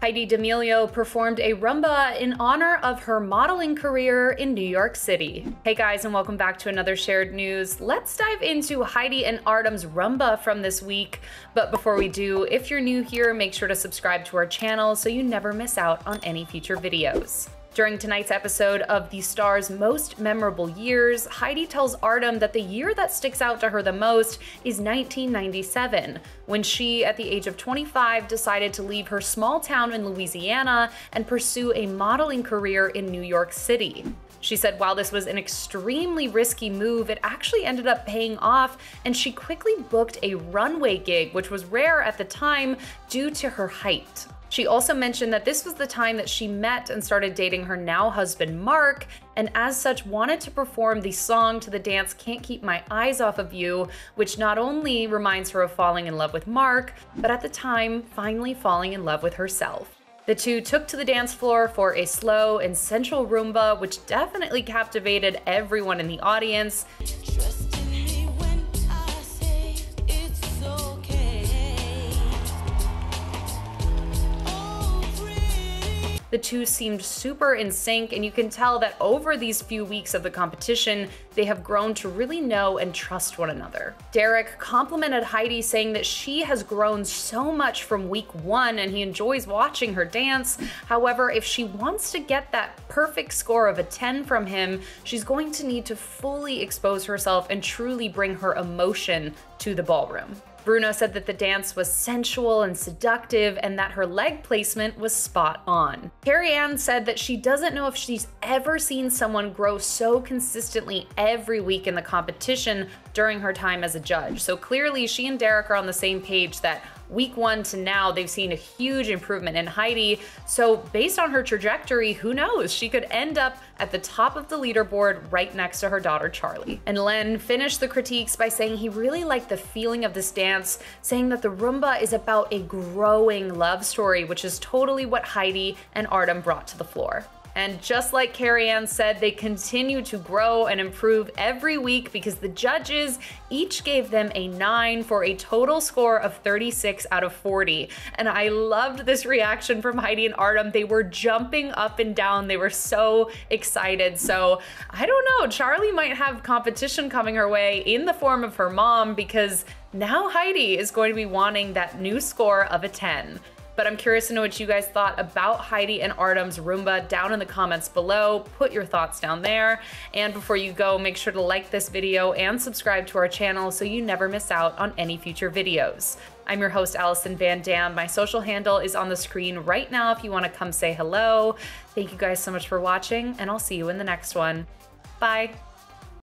Heidi D'Amelio performed a rumba in honor of her modeling career in New York City. Hey guys, and welcome back to another shared news. Let's dive into Heidi and Artem's rumba from this week. But before we do, if you're new here, make sure to subscribe to our channel so you never miss out on any future videos. During tonight's episode of The Star's Most Memorable Years, Heidi tells Artem that the year that sticks out to her the most is 1997, when she, at the age of 25, decided to leave her small town in Louisiana and pursue a modeling career in New York City. She said while this was an extremely risky move, it actually ended up paying off, and she quickly booked a runway gig, which was rare at the time due to her height. She also mentioned that this was the time that she met and started dating her now husband, Mark, and as such wanted to perform the song to the dance Can't Keep My Eyes Off of You, which not only reminds her of falling in love with Mark, but at the time, finally falling in love with herself. The two took to the dance floor for a slow and sensual rumba, which definitely captivated everyone in the audience. The two seemed super in sync, and you can tell that over these few weeks of the competition, they have grown to really know and trust one another. Derek complimented Heidi, saying that she has grown so much from week one and he enjoys watching her dance. However, if she wants to get that perfect score of a 10 from him, she's going to need to fully expose herself and truly bring her emotion to the ballroom. Bruno said that the dance was sensual and seductive and that her leg placement was spot on. Carrie Ann said that she doesn't know if she's ever seen someone grow so consistently every week in the competition during her time as a judge. So clearly she and Derek are on the same page that week one to now, they've seen a huge improvement in Heidi. So, based on her trajectory, who knows? She could end up at the top of the leaderboard right next to her daughter Charlie. And Len finished the critiques by saying he really liked the feeling of this dance, saying that the Rumba is about a growing love story, which is totally what Heidi and Artem brought to the floor. And just like Carrie Ann said, they continue to grow and improve every week because the judges each gave them a 9 for a total score of 36 out of 40. And I loved this reaction from Heidi and Artem. They were jumping up and down. They were so excited. So I don't know, Charlie might have competition coming her way in the form of her mom because now Heidi is going to be wanting that new score of a 10 but I'm curious to know what you guys thought about Heidi and Artem's rumba down in the comments below. Put your thoughts down there. And before you go, make sure to like this video and subscribe to our channel so you never miss out on any future videos. I'm your host, Alison Van Dam. My social handle is on the screen right now if you want to come say hello. Thank you guys so much for watching, and I'll see you in the next one. Bye.